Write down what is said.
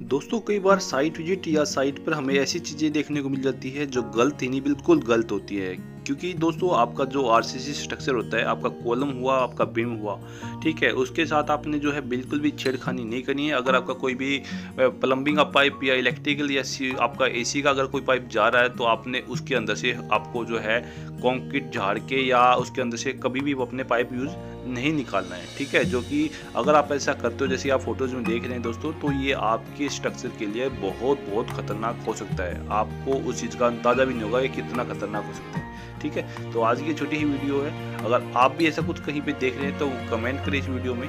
दोस्तों, कई बार साइट विज़िट या साइट पर हमें ऐसी चीज़ें देखने को मिल जाती है जो गलत ही नहीं, बिल्कुल गलत होती है। क्योंकि दोस्तों आपका जो आरसीसी स्ट्रक्चर होता है, आपका कॉलम हुआ, आपका बीम हुआ, ठीक है? उसके साथ आपने जो है बिल्कुल भी छेड़खानी नहीं करनी है। अगर आपका कोई भी प्लम्बिंग का पाइप या इलेक्ट्रिकल या आपका एसी का अगर कोई पाइप जा रहा है तो आपने उसके अंदर से आपको जो है कॉन्क्रीट झाड़ के या उसके अंदर से कभी भी अपने पाइप यूज़ नहीं निकालना है, ठीक है? जो कि अगर आप ऐसा करते हो, जैसे आप फ़ोटोज़ में देख रहे हैं दोस्तों तो ये आपके स्ट्रक्चर के लिए बहुत बहुत ख़तरनाक हो सकता है। आपको उस चीज़ का अंदाज़ा भी नहीं होगा कि कितना खतरनाक हो सकता है। ठीक है? तो आज की छोटी ही वीडियो है। अगर आप भी ऐसा कुछ कहीं पे देख रहे हैं तो कमेंट करें इस वीडियो में।